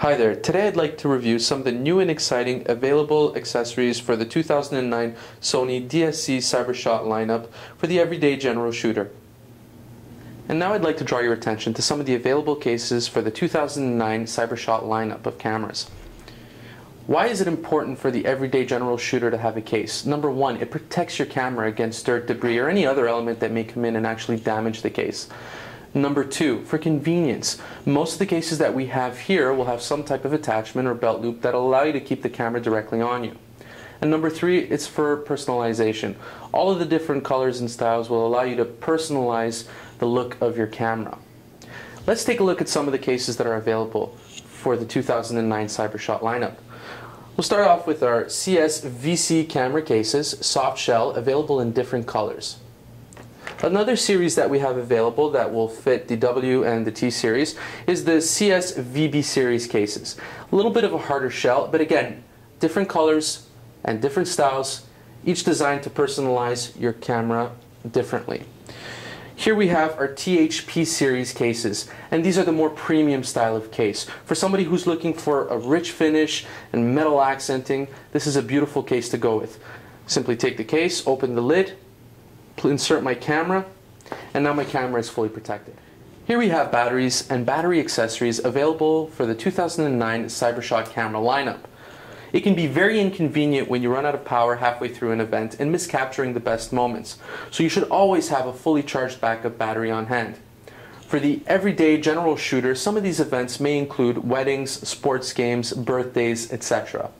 Hi there, today I'd like to review some of the new and exciting available accessories for the 2009 Sony DSC CyberShot lineup for the everyday general shooter. And now I'd like to draw your attention to some of the available cases for the 2009 CyberShot lineup of cameras. Why is it important for the everyday general shooter to have a case? Number one, it protects your camera against dirt, debris, or any other element that may come in and actually damage the case. Number two, for convenience, most of the cases that we have here will have some type of attachment or belt loop that allow you to keep the camera directly on you. And number three, it's for personalization. All of the different colors and styles will allow you to personalize the look of your camera. Let's take a look at some of the cases that are available for the 2009 CyberShot lineup. We'll start off with our CS VC camera cases, soft shell, available in different colors. Another series that we have available that will fit the W and the T series is the CS VB series cases. A little bit of a harder shell, but again, different colors and different styles, each designed to personalize your camera differently. Here we have our THP series cases, and these are the more premium style of case. For somebody who's looking for a rich finish and metal accenting, this is a beautiful case to go with. Simply take the case, open the lid, insert my camera, and now my camera is fully protected. Here we have batteries and battery accessories available for the 2009 CyberShot camera lineup. It can be very inconvenient when you run out of power halfway through an event and miss capturing the best moments, so you should always have a fully charged backup battery on hand. For the everyday general shooter, some of these events may include weddings, sports games, birthdays, etc.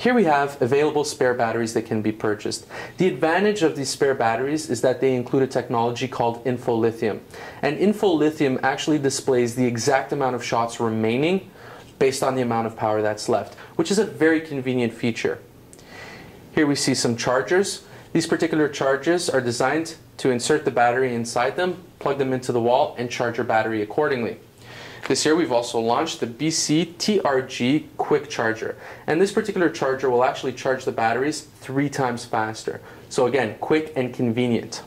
Here we have available spare batteries that can be purchased. The advantage of these spare batteries is that they include a technology called InfoLithium. And InfoLithium actually displays the exact amount of shots remaining based on the amount of power that's left, which is a very convenient feature. Here we see some chargers. These particular chargers are designed to insert the battery inside them, plug them into the wall, and charge your battery accordingly. This year we've also launched the BC TRG Quick Charger. And this particular charger will actually charge the batteries three times faster. So again, quick and convenient.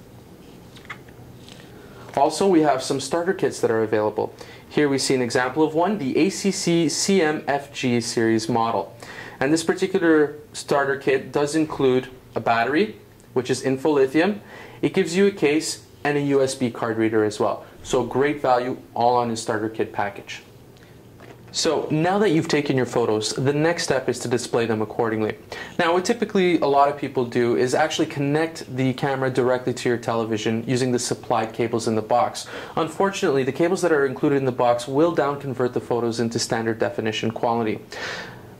Also, we have some starter kits that are available. Here we see an example of one, the ACC CMFG series model. And this particular starter kit does include a battery, which is InfoLithium. It gives you a case and a USB card reader as well. So great value all on his starter kit package. So now that you've taken your photos, the next step is to display them accordingly. Now what typically a lot of people do is actually connect the camera directly to your television using the supplied cables in the box. Unfortunately, the cables that are included in the box will down convert the photos into standard definition quality.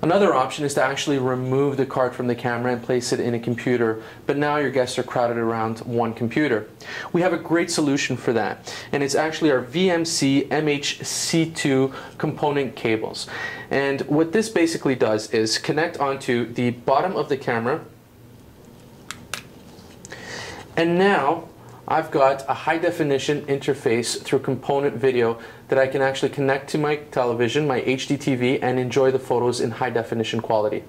Another option is to actually remove the card from the camera and place it in a computer, but now your guests are crowded around one computer. We have a great solution for that, and it's actually our VMC MHC2 component cables. And what this basically does is connect onto the bottom of the camera, and now I've got a high definition interface through component video that I can actually connect to my television, my HD TV, and enjoy the photos in high definition quality.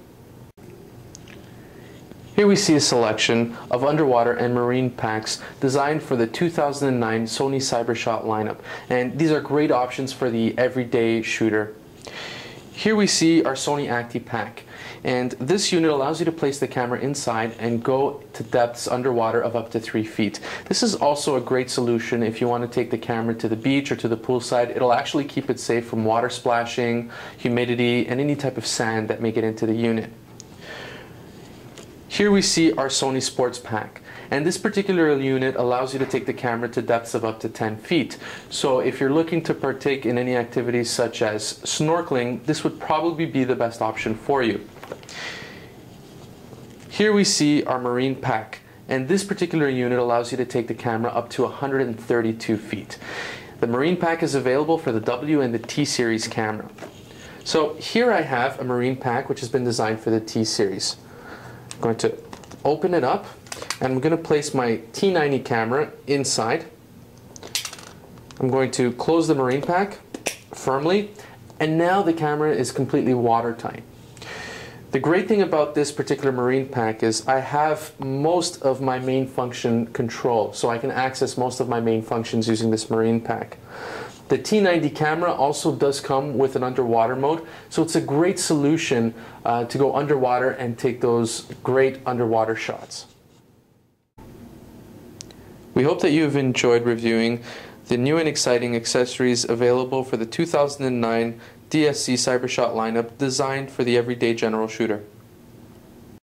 Here we see a selection of underwater and marine packs designed for the 2009 Sony CyberShot lineup. And these are great options for the everyday shooter. Here we see our Sony Acti pack. And this unit allows you to place the camera inside and go to depths underwater of up to three feet. This is also a great solution if you want to take the camera to the beach or to the poolside. It'll actually keep it safe from water splashing, humidity, and any type of sand that may get into the unit. Here we see our Sony Sports Pack. And this particular unit allows you to take the camera to depths of up to 10 feet. So if you're looking to partake in any activities such as snorkeling, this would probably be the best option for you. Here we see our marine pack, and this particular unit allows you to take the camera up to 132 feet. The marine pack is available for the W and the T series camera. So here I have a marine pack which has been designed for the T series. I'm going to open it up and I'm going to place my T90 camera inside. I'm going to close the marine pack firmly and now the camera is completely watertight. The great thing about this particular marine pack is I have most of my main function control, so I can access most of my main functions using this marine pack. The T90 camera also does come with an underwater mode, so it's a great solution uh, to go underwater and take those great underwater shots. We hope that you have enjoyed reviewing the new and exciting accessories available for the 2009 DSC Cybershot lineup designed for the everyday general shooter.